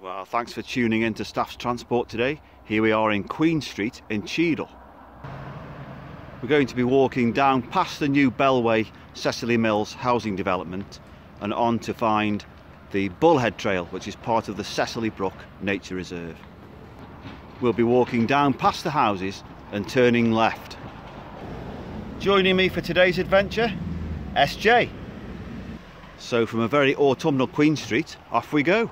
Well, thanks for tuning in to Staffs Transport today. Here we are in Queen Street in Cheadle. We're going to be walking down past the new Bellway Cecilly Mills housing development and on to find the Bullhead Trail, which is part of the Cecilly Brook Nature Reserve. We'll be walking down past the houses and turning left. Joining me for today's adventure, SJ. So from a very autumnal Queen Street, off we go.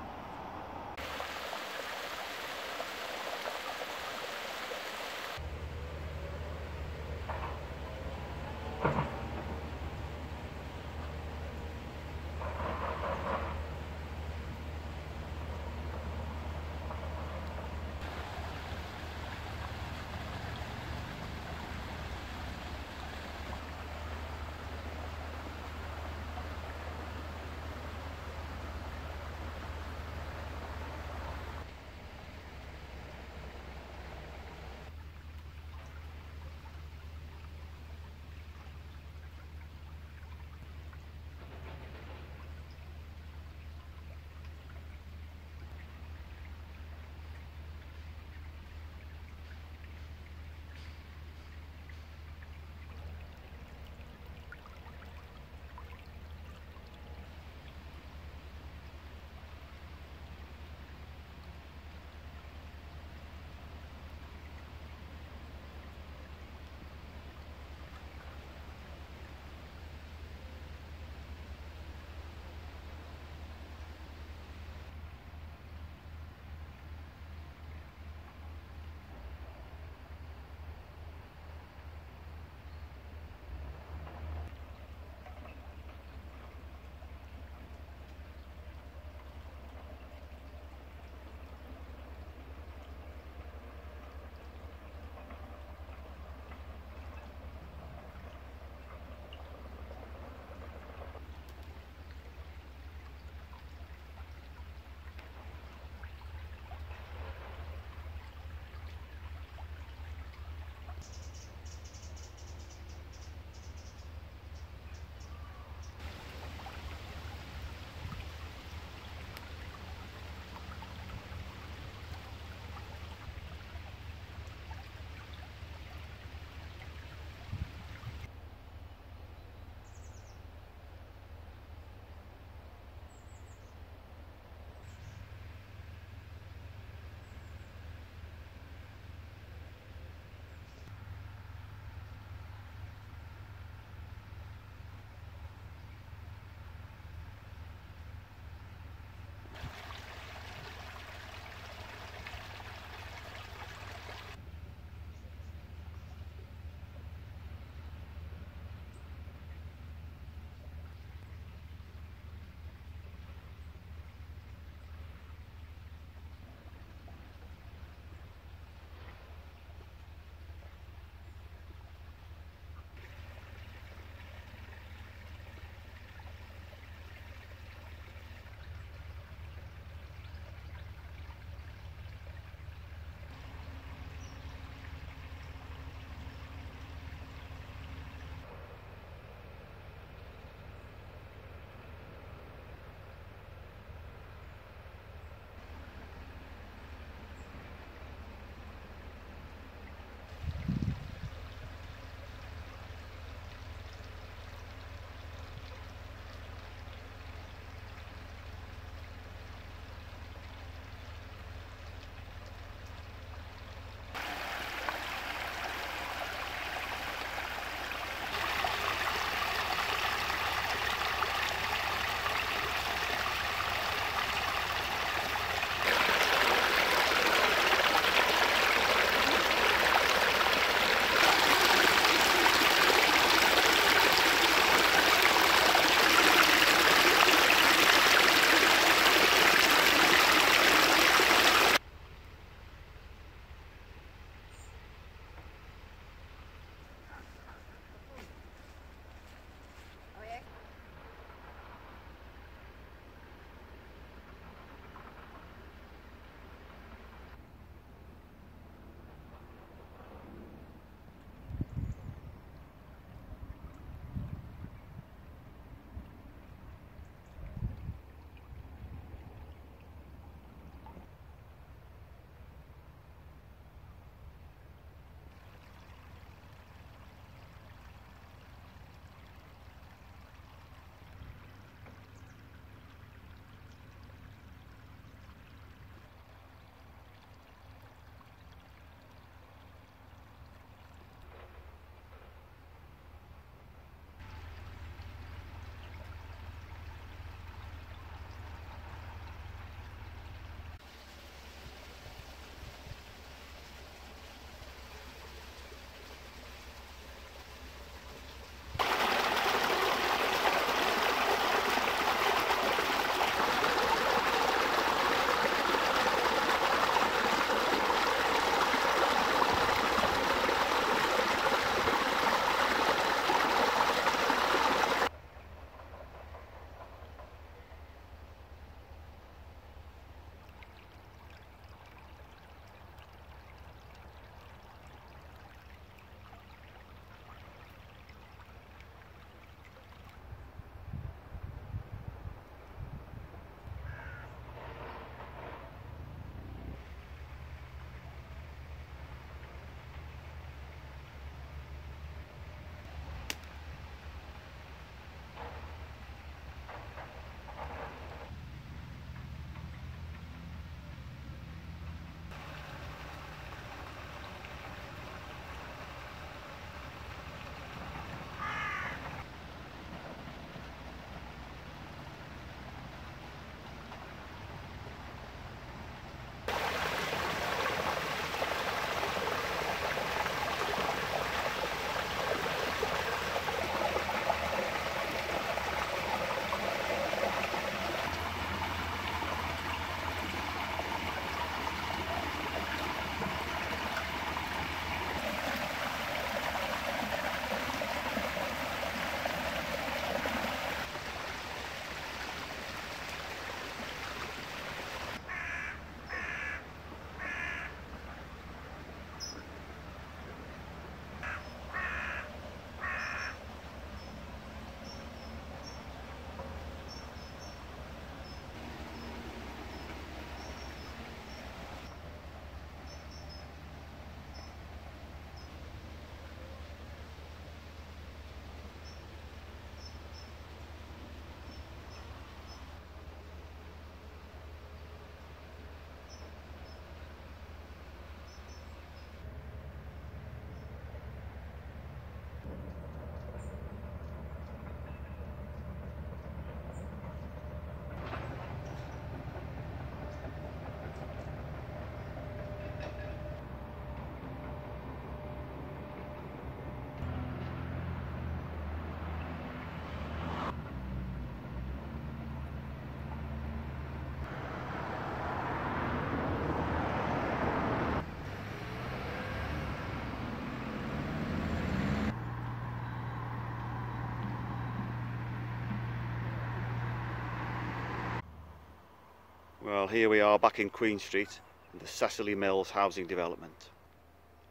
Well, here we are back in Queen Street, in the Cecilly Mills housing development.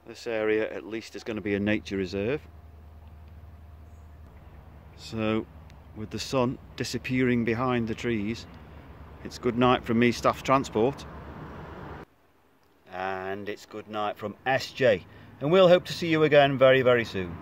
This area at least is going to be a nature reserve. So, with the sun disappearing behind the trees, it's good night from me, Staff Transport. And it's good night from SJ. And we'll hope to see you again very, very soon.